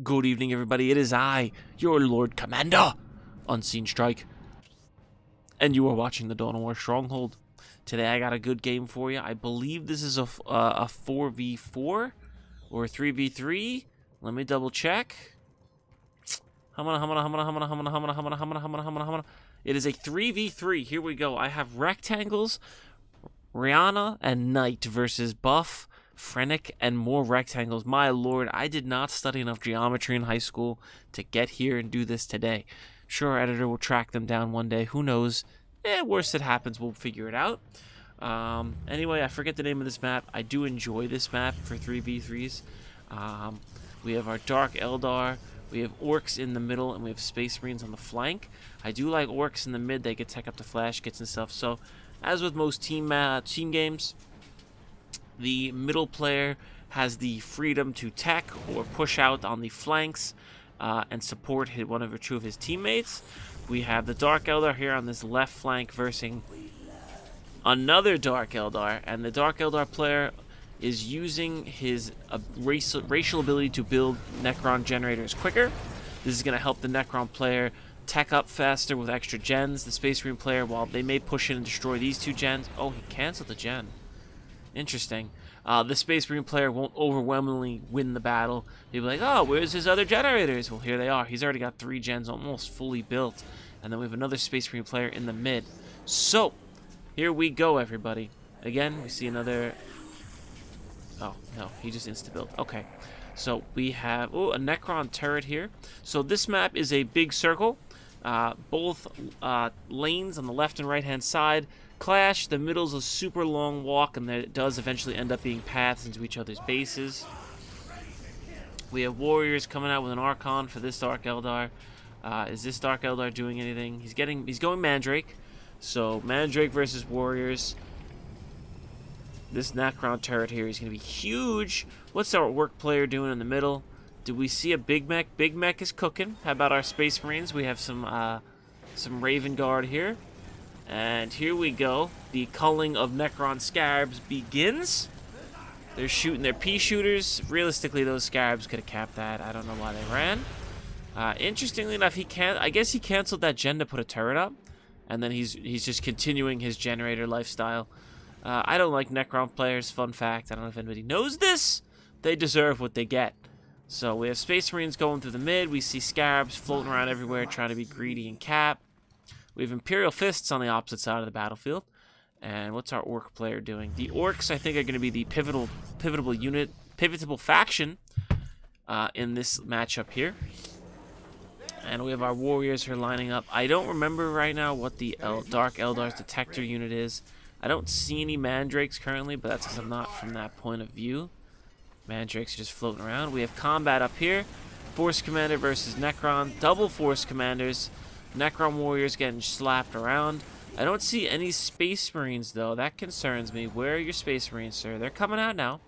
Good evening, everybody. It is I, your Lord Commander, Unseen Strike. And you are watching the Dawn of War Stronghold. Today I got a good game for you. I believe this is a, uh, a 4v4 or 3v3. Let me double check. It is a 3v3. Here we go. I have rectangles, Rihanna, and Knight versus Buff, Fennec, and more rectangles. My lord, I did not study enough geometry in high school to get here and do this today. Sure, our editor will track them down one day. Who knows? Eh, worst that happens, we'll figure it out. Um, anyway, I forget the name of this map. I do enjoy this map for 3v3s. Um, we have our Dark Eldar. We have Orks in the middle, and we have Space Marines on the flank. I do like Orks in the mid. They get tech up the Flash Gitz and stuff. So, as with most team uh, team games, the middle player has the freedom to tech or push out on the flanks uh, and support his, one of or two of his teammates. We have the Dark Eldar here on this left flank versus another Dark Eldar, and the Dark Eldar player is using his uh, racial, racial ability to build Necron generators quicker. This is going to help the Necron player tech up faster with extra gens. The Space Marine player, while they may push in and destroy these two gens... Oh, he canceled the gen. Interesting. Uh, the Space Marine player won't overwhelmingly win the battle. He'll be like, oh, where's his other generators? Well, here they are. He's already got three gens almost fully built. And then we have another Space Marine player in the mid. So, here we go, everybody. Again, we see another Oh, no, he just insta-built. Okay. So we have oh, a Necron turret here. So this map is a big circle. Uh, both uh, lanes on the left and right hand side clash. The middle's a super long walk, and it does eventually end up being paths into each other's bases. We have warriors coming out with an Archon for this Dark Eldar. Uh, is this Dark Eldar doing anything? He's getting, he's going Mandrake. So Mandrake versus warriors. This Necron turret here is going to be huge. What's our Ork player doing in the middle? Do we see a Big Mek? Big Mek is cooking. How about our Space Marines? We have some uh, some Raven Guard here. And here we go. The culling of Necron Scarabs begins. They're shooting their pea shooters. Realistically, those Scarabs could have capped that. I don't know why they ran. Uh, interestingly enough, he can't. I guess he canceled that gen to put a turret up, and then he's he's just continuing his generator lifestyle. Uh, I don't like Necron players. Fun fact, I don't know if anybody knows this. They deserve what they get. So we have Space Marines going through the mid. We see Scarabs floating around everywhere trying to be greedy and cap. We have Imperial Fists on the opposite side of the battlefield. And what's our Ork player doing? The Orks, I think, are going to be the pivotal, pivotal unit, pivotable faction uh, in this matchup here. And we have our Warriors here lining up. I don't remember right now what the El Dark Eldar's detector unit is. I don't see any mandrakes currently, but that's because I'm not from that point of view. Mandrakes are just floating around. We have combat up here. Force Commander versus Necron. Double Force Commanders. Necron Warriors getting slapped around. I don't see any Space Marines, though. That concerns me. Where are your Space Marines, sir? They're coming out now.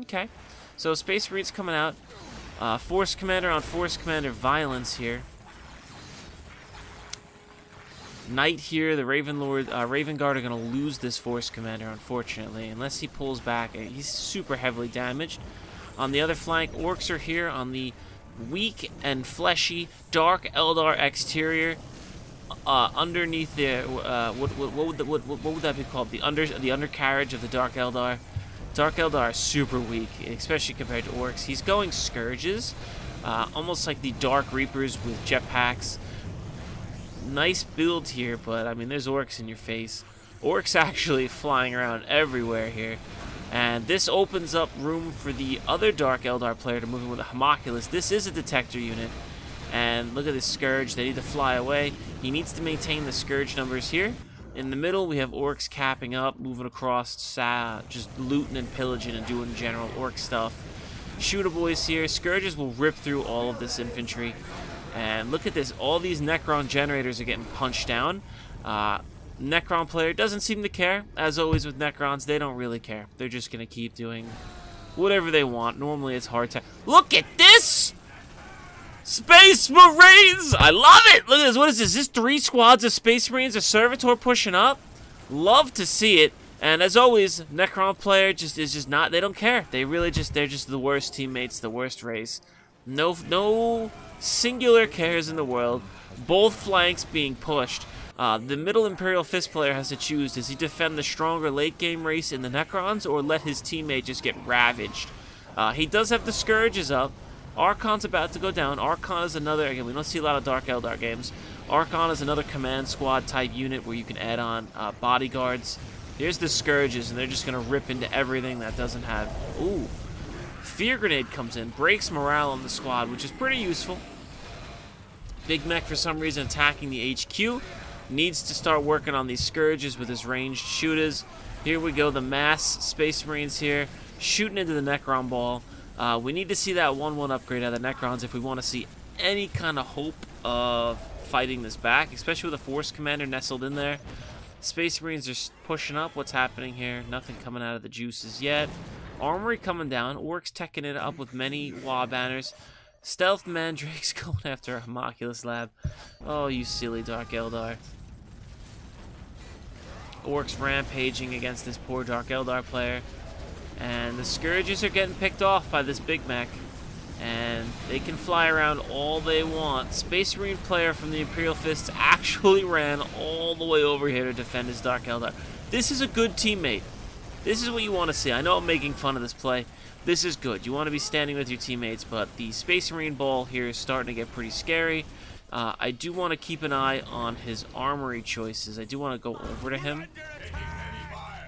Okay. So Space Marines coming out. Uh, Force Commander on Force Commander Violence here. Knight here, the Raven Lord, uh, Raven Guard are going to lose this Force Commander, unfortunately, unless he pulls back. He's super heavily damaged. On the other flank, Orcs are here on the weak and fleshy Dark Eldar exterior. Uh, underneath the uh, what, what, what, would the, what, what would that be called? The under the undercarriage of the Dark Eldar. Dark Eldar is super weak, especially compared to Orks. He's going Scourges, uh, almost like the Dark Reapers with jetpacks nice build here, but I mean, there's orks in your face. Orks actually flying around everywhere here. And this opens up room for the other Dark Eldar player to move in with a Homunculus. This is a detector unit. And look at this Scourge. They need to fly away. He needs to maintain the Scourge numbers here. In the middle, we have Orks capping up, moving across, just looting and pillaging and doing general Ork stuff. Shooter boys here. Scourges will rip through all of this infantry. And look at this. All these Necron generators are getting punched down. Uh, Necron player doesn't seem to care. As always with Necrons, they don't really care. They're just going to keep doing whatever they want. Normally it's hard to... Look at this! Space Marines! I love it! Look at this. What is this? Is this three squads of Space Marines? A Servitor pushing up? Love to see it. And as always, Necron player just is just not... They don't care. They really just... They're just the worst teammates, the worst race. No, no singular cares in the world. Both flanks being pushed. Uh, the middle Imperial Fist player has to choose. Does he defend the stronger late game race in the Necrons or let his teammate just get ravaged? Uh, he does have the Scourges up. Archon's about to go down. Archon is another, again, we don't see a lot of Dark Eldar games. Archon is another command squad type unit where you can add on uh, bodyguards. Here's the Scourges, and they're just going to rip into everything that doesn't have... Ooh. Fear Grenade comes in, breaks morale on the squad, which is pretty useful. Big Mek, for some reason, attacking the HQ. Needs to start working on these Scourges with his ranged shooters. Here we go, the mass Space Marines here, shooting into the Necron ball. Uh, we need to see that 1-1 upgrade out of the Necrons if we want to see any kind of hope of fighting this back, especially with a Force Commander nestled in there. Space Marines are pushing up. What's happening here? Nothing coming out of the juices yet. Armory coming down. Orks teching it up with many Waaagh banners. Stealth Mandrakes going after a Homunculus Lab. Oh, you silly Dark Eldar. Orks rampaging against this poor Dark Eldar player. And the Scourges are getting picked off by this Big Mek. And they can fly around all they want. Space Marine player from the Imperial Fists actually ran all the way over here to defend his Dark Eldar. This is a good teammate. This is what you want to see. I know I'm making fun of this play. This is good. You want to be standing with your teammates, but the Space Marine ball here is starting to get pretty scary. Uh, I do want to keep an eye on his armory choices. I do want to go over to him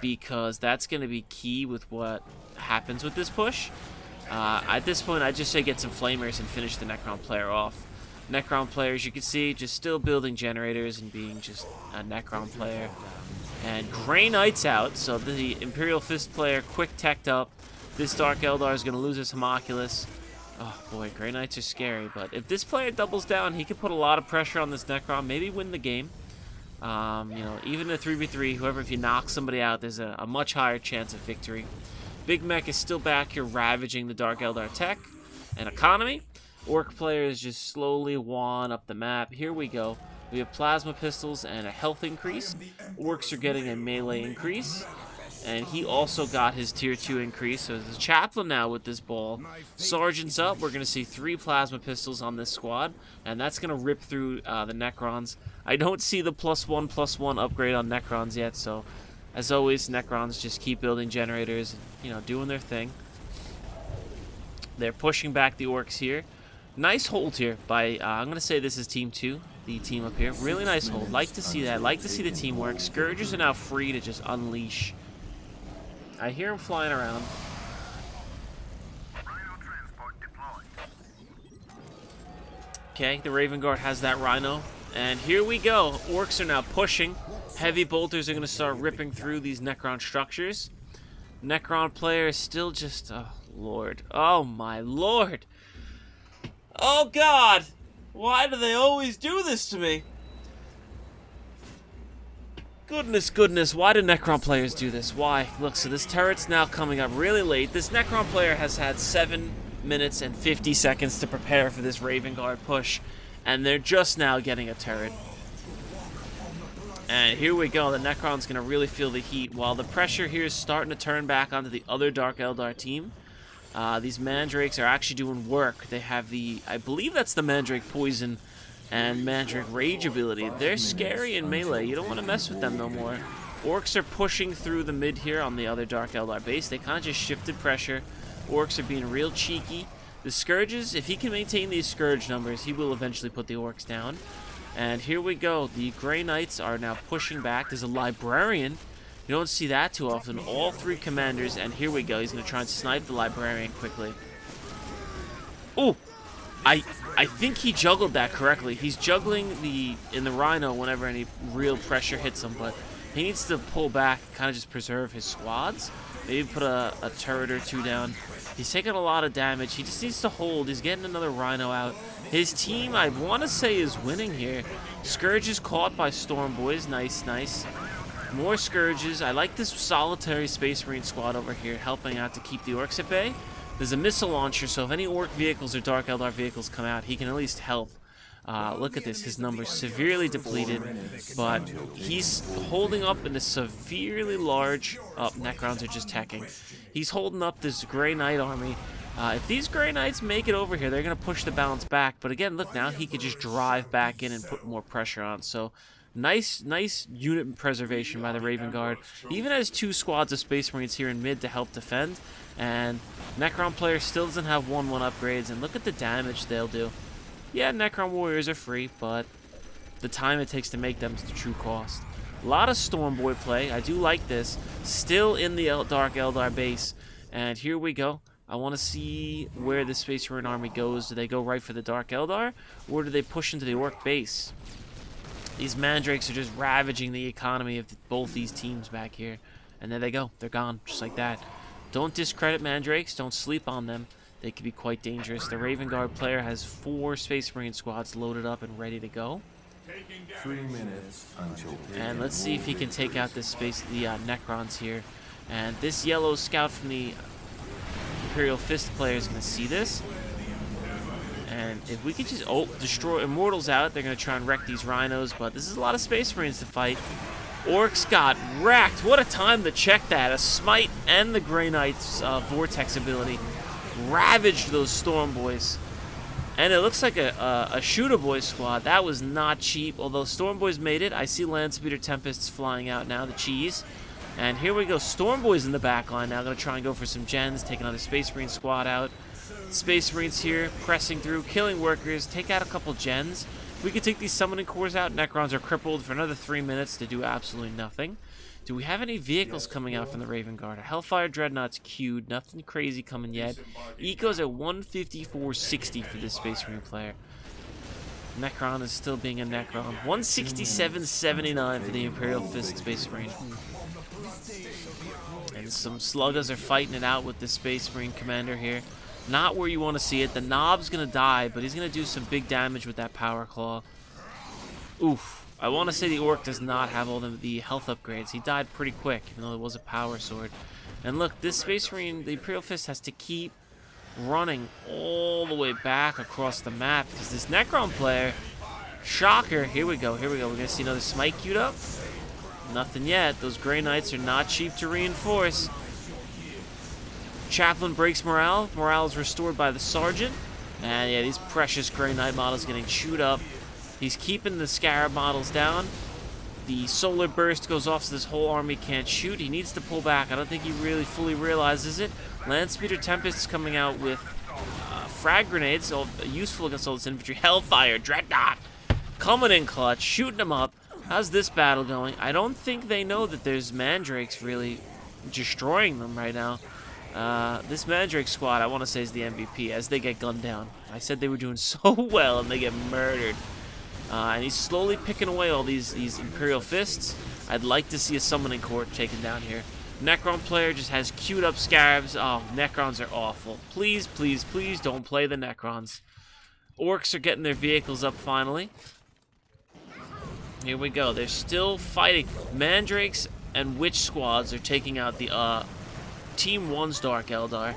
because that's going to be key with what happens with this push. Uh, at this point, I just say get some flamers and finish the Necron player off. Necron players, you can see, just still building generators and being just a Necron player. And Grey Knight's out, so the Imperial Fist player quick teched up. This Dark Eldar is going to lose his Homunculus. Oh boy, Grey Knights are scary, but if this player doubles down, he could put a lot of pressure on this Necron, maybe win the game. Um, you know, even a 3v3, whoever, if you knock somebody out, there's a, a, much higher chance of victory. Big Mek is still back here ravaging the Dark Eldar tech and economy. Ork players just slowly won up the map. Here we go. We have plasma pistols and a health increase. Orks are getting a melee increase. And he also got his tier 2 increase. So the chaplain now with this ball. Sergeant's up. We're going to see three plasma pistols on this squad. And that's going to rip through uh, the Necrons. I don't see the plus one, plus one upgrade on Necrons yet. So as always, Necrons just keep building generators. You know, doing their thing. They're pushing back the Orks here. Nice hold here by, uh, I'm going to say this is Team 2, the team up here. Really nice hold. Like to see that. Like to see the teamwork. Scourges are now free to just unleash I hear him flying around. Okay, the Raven Guard has that Rhino. And here we go. Orks are now pushing. Heavy bolters are going to start ripping through these Necron structures. Necron player is still just... Oh, Lord. Oh, my Lord. Oh, God. Why do they always do this to me? Goodness, goodness, why do Necron players do this? Why? Look, so this turret's now coming up really late. This Necron player has had 7 minutes and 50 seconds to prepare for this Raven Guard push, and they're just now getting a turret. And here we go, the Necron's going to really feel the heat. While the pressure here is starting to turn back onto the other Dark Eldar team, uh, these Mandrakes are actually doing work. They have the, I believe that's the Mandrake Poison and Mandrake Rage ability. They're scary in melee. You don't want to mess with them no more. Orks are pushing through the mid here on the other Dark Eldar base. They kind of just shifted pressure. Orks are being real cheeky. The Scourges, if he can maintain these Scourge numbers, he will eventually put the Orks down. And here we go. The Grey Knights are now pushing back. There's a Librarian. You don't see that too often. All three commanders, and here we go. He's going to try and snipe the Librarian quickly. Ooh! I I think he juggled that correctly. He's juggling the in the Rhino whenever any real pressure hits him, but he needs to pull back, kind of just preserve his squads. Maybe put a, a turret or two down. He's taking a lot of damage. He just needs to hold. He's getting another Rhino out. His team, I want to say, is winning here. Scourge is caught by Storm Boys. Nice, nice. More Scourges. I like this solitary Space Marine squad over here helping out to keep the Orks at bay. There's a missile launcher, so if any Ork vehicles or Dark Eldar vehicles come out, he can at least help. Uh, look at this, his number's severely depleted, but he's holding up in a severely large... Oh, Necrons are just teching. He's holding up this Grey Knight army. Uh, if these Grey Knights make it over here, they're going to push the balance back. But again, look now, he could just drive back in and put more pressure on. So nice nice unit preservation by the Raven Guard. Even has two squads of Space Marines here in mid to help defend. And Necron player still doesn't have 1-1 upgrades. And look at the damage they'll do. Yeah, Necron Warriors are free, but the time it takes to make them is the true cost. A lot of Stormboy play. I do like this. Still in the El Dark Eldar base. And here we go. I want to see where the Space Marine army goes. Do they go right for the Dark Eldar? Or do they push into the Ork base? These Mandrakes are just ravaging the economy of both these teams back here. And there they go. They're gone. Just like that. Don't discredit Mandrakes. Don't sleep on them. They can be quite dangerous. The Raven Guard player has four Space Marine squads loaded up and ready to go. Three minutes until. And let's see if he can take out this space, the uh, Necrons here. And this yellow scout from the Imperial Fist player is going to see this. And if we could just oh, destroy Immortals out, they're going to try and wreck these Rhinos. But this is a lot of Space Marines to fight. Orks got wrecked. What a time to check that. A Smite and the Grey Knight's uh, Vortex ability ravaged those Storm Boys. And it looks like a, a, a Shooter Boy squad. That was not cheap. Although Storm Boys made it. I see Landspeeder Tempests flying out now. The cheese. And here we go. Storm Boys in the back line now. Going to try and go for some gens. Take another Space Marine squad out. Space Marines here, pressing through, killing workers. Take out a couple gens. We could take these summoning cores out, Necrons are crippled for another three minutes to do absolutely nothing. Do we have any vehicles coming out from the Raven Guard? A Hellfire Dreadnought's queued. Nothing crazy coming yet. Eco's at 154.60 for this Space Marine player. Necron is still being a Necron. 167.79 for the Imperial Fist Space Marine. And some Sluggas are fighting it out with the Space Marine commander here. Not where you want to see it. The Nob's going to die, but he's going to do some big damage with that Power Claw. Oof. I want to say the Ork does not have all the, the health upgrades. He died pretty quick, even though it was a Power Sword. And look, this Space Marine, the Imperial Fist, has to keep running all the way back across the map because this Necron player, shocker, here we go, here we go. We're going to see another Smite queued up. Nothing yet. Those Grey Knights are not cheap to reinforce. Chaplain breaks morale. Morale is restored by the Sergeant. And yeah, these precious Grey Knight models getting chewed up. He's keeping the Scarab models down. The Solar Burst goes off so this whole army can't shoot. He needs to pull back. I don't think he really fully realizes it. Landspeeder Tempest coming out with uh, frag grenades, so useful against all this infantry. Hellfire, Dreadnought, coming in clutch, shooting them up. How's this battle going? I don't think they know that there's Mandrakes really destroying them right now. Uh, this Mandrake squad, I want to say, is the MVP as they get gunned down. I said they were doing so well, and they get murdered. Uh, and he's slowly picking away all these, these Imperial Fists. I'd like to see a Summoning Core taken down here. Necron player just has queued up Scarabs. Oh, Necrons are awful. Please, please, please don't play the Necrons. Orks are getting their vehicles up finally. Here we go. They're still fighting. Mandrakes and Wych squads are taking out the uh, Team 1's Dark Eldar.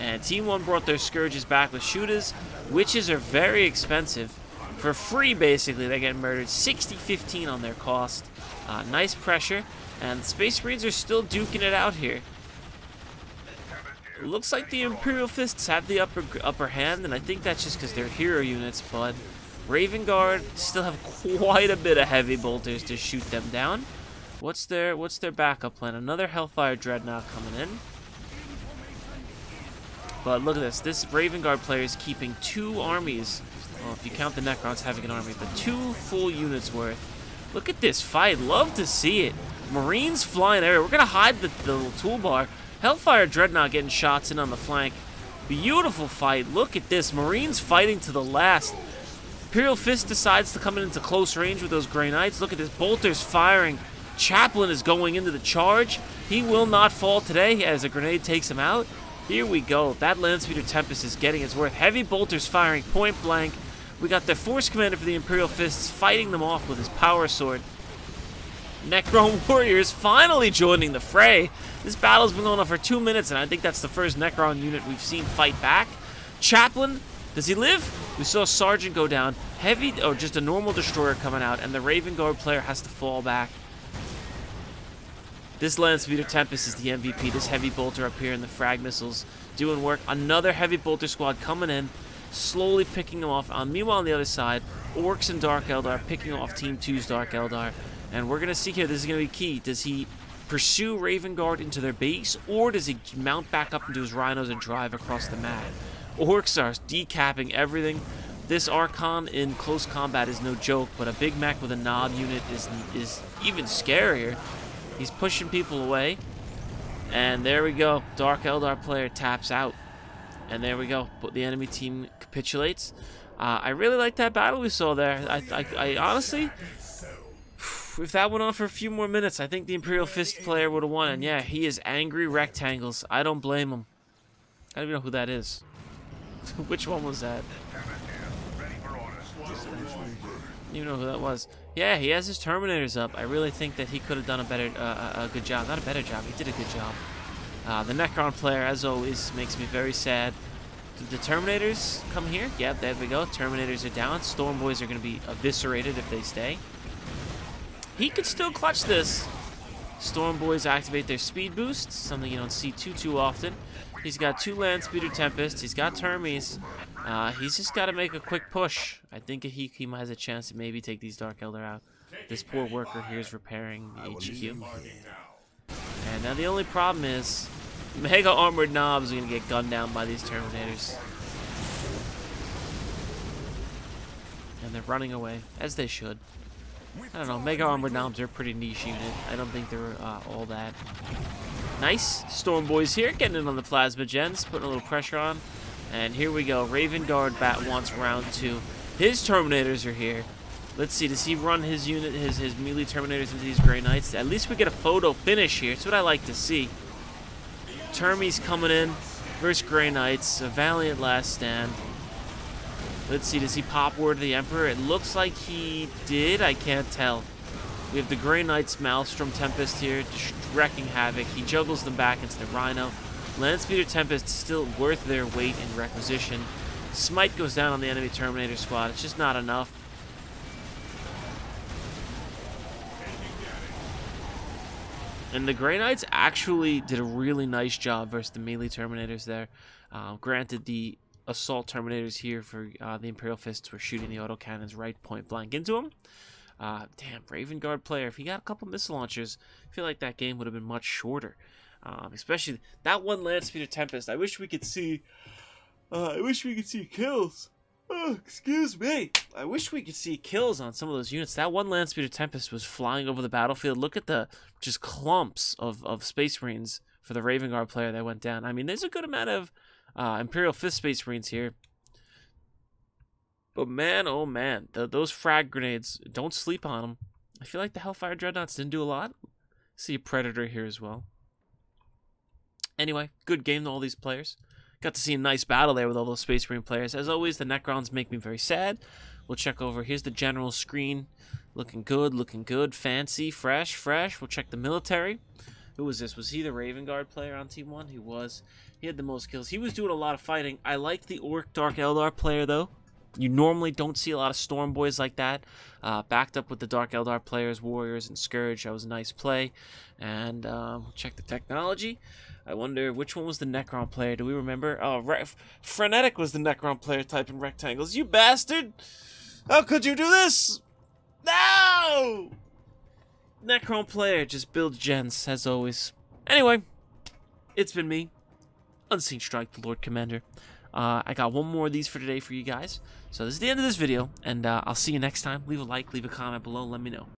And Team 1 brought their Scourges back with shooters. Wyches are very expensive. For free, basically, they get murdered. 60-15 on their cost. Uh, nice pressure. And Space Marines are still duking it out here. looks like the Imperial Fists have the upper upper hand, and I think that's just because they're hero units, but Raven Guard still have quite a bit of heavy bolters to shoot them down. What's their what's their backup plan? Another Hellfire Dreadnought coming in. But look at this. This Raven Guard player is keeping two armies. Well, if you count the Necrons having an army, but two full units worth. Look at this fight. Love to see it. Marines flying there. We're going to hide the, the little toolbar. Hellfire Dreadnought getting shots in on the flank. Beautiful fight. Look at this. Marines fighting to the last. Imperial Fist decides to come in into close range with those Grey Knights. Look at this. Bolters firing. Chaplain is going into the charge. He will not fall today as a grenade takes him out. Here we go. That Landspeeder Tempest is getting its worth. Heavy bolters firing point blank. We got the Force Commander for the Imperial Fists fighting them off with his power sword. Necron Warriors finally joining the fray. This battle's been going on for two minutes, and I think that's the first Necron unit we've seen fight back. Chaplain, does he live? We saw Sergeant go down. Heavy, or just a normal destroyer coming out, and the Raven Guard player has to fall back. This Land Speeder Tempest is the MVP. This Heavy Bolter up here and the Frag Missiles doing work. Another Heavy Bolter squad coming in, slowly picking them off. Um, meanwhile, on the other side, Orks and Dark Eldar picking off Team 2's Dark Eldar. And we're going to see here, this is going to be key. Does he pursue Raven Guard into their base, or does he mount back up into his Rhinos and drive across the map? Orks are decapping everything. This Archon in close combat is no joke, but a big mek with a Nob unit is is even scarier. He's pushing people away. And there we go. Dark Eldar player taps out. And there we go. But the enemy team capitulates. Uh, I really like that battle we saw there. I, I, I honestly, if that went on for a few more minutes, I think the Imperial Fist player would have won. And yeah, he is angry rectangles. I don't blame him. I don't even know who that is. Which one was that? You know who that was. Yeah, he has his Terminators up. I really think that he could have done a better, uh, a good job. Not a better job. He did a good job. Uh, the Necron player, as always, makes me very sad. Did the Terminators come here? Yeah, there we go. Terminators are down. Storm Boys are going to be eviscerated if they stay. He could still clutch this. Storm Boys activate their speed boost, something you don't see too, too often. He's got two Land Speeder Tempests. He's got Termies. Uh, he's just got to make a quick push. I think he, he has a chance to maybe take these Dark Eldar out. This poor worker here is repairing the HQ. And now the only problem is Mega Armored Nobs are going to get gunned down by these Terminators. And they're running away, as they should. I don't know, Mega Armored Nobs are a pretty niche unit. I don't think they're uh, all that. Nice. Storm Boys here, getting in on the Plasma Gens, putting a little pressure on. And here we go. Raven Guard Bat wants round two. His Terminators are here. Let's see. Does he run his unit, his his melee Terminators into these Grey Knights? At least we get a photo finish here. That's what I like to see. Termies coming in versus Grey Knights. A valiant last stand. Let's see. Does he pop Word of the Emperor? It looks like he did. I can't tell. We have the Grey Knights Maelstrom Tempest here, just wrecking havoc. He juggles them back into the Rhino. Landspeeder Tempest still worth their weight in requisition. Smite goes down on the enemy Terminator squad. It's just not enough. And the Grey Knights actually did a really nice job versus the melee Terminators there. Uh, granted, the Assault Terminators here for uh, the Imperial Fists were shooting the autocannons right point blank into them. Uh, damn, Raven Guard player, if he got a couple missile launchers, I feel like that game would have been much shorter. Um, especially that one Land Speeder Tempest. I wish we could see. Uh, I wish we could see kills. Oh, excuse me. I wish we could see kills on some of those units. That one Land Speeder Tempest was flying over the battlefield. Look at the just clumps of, of Space Marines for the Raven Guard player that went down. I mean, there's a good amount of uh, Imperial Fist Space Marines here. But man, oh man, the, those frag grenades, don't sleep on them. I feel like the Hellfire Dreadnoughts didn't do a lot. See a Predator here as well. Anyway, good game to all these players. Got to see a nice battle there with all those Space Marine players. As always, the Necrons make me very sad. We'll check over. Here's the general screen. Looking good, looking good. Fancy, fresh, fresh. We'll check the military. Who was this? Was he the Raven Guard player on Team 1? He was. He had the most kills. He was doing a lot of fighting. I like the Ork Dark Eldar player, though. You normally don't see a lot of Storm Boys like that. Uh, backed up with the Dark Eldar players, Warriors, and Scourge. That was a nice play. And we'll check the technology. I wonder which one was the Necron player. Do we remember? Oh, Re Frenetic was the Necron player typing rectangles. You bastard! How could you do this? No! Necron player just builds gens, as always. Anyway, it's been me, Unseen Strike, the Lord Commander. Uh, I got one more of these for today for you guys. So this is the end of this video, and uh, I'll see you next time. Leave a like, leave a comment below, let me know.